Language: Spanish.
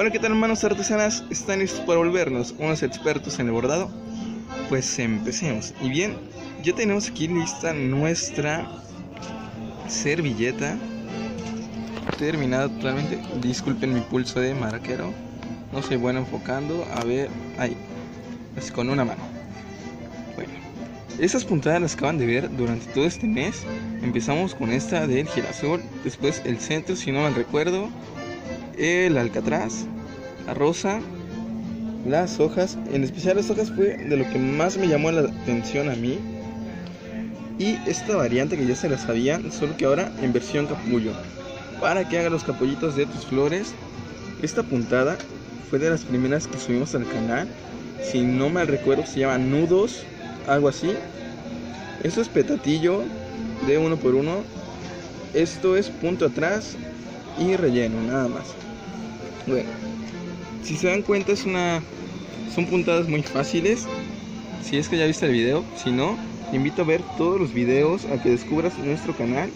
Hola, ¿qué tal hermanos artesanas? ¿Están listos para volvernos unos expertos en el bordado? Pues empecemos. Y bien, ya tenemos aquí lista nuestra servilleta terminada totalmente. Disculpen mi pulso de marquero. No soy bueno enfocando. A ver, ahí. Así con una mano. Bueno, esas puntadas las acaban de ver durante todo este mes. Empezamos con esta del girasol. Después el centro, si no mal recuerdo. El alcatraz. La rosa. Las hojas. En especial las hojas fue de lo que más me llamó la atención a mí. Y esta variante que ya se la sabían, solo que ahora en versión capullo. Para que haga los capullitos de tus flores. Esta puntada fue de las primeras que subimos al canal. Si no mal recuerdo, se llama nudos, algo así. Esto es petatillo de uno por uno. Esto es punto atrás y relleno, nada más. Bueno, si se dan cuenta es una son puntadas muy fáciles. Si es que ya viste el video, si no, te invito a ver todos los videos a que descubras nuestro canal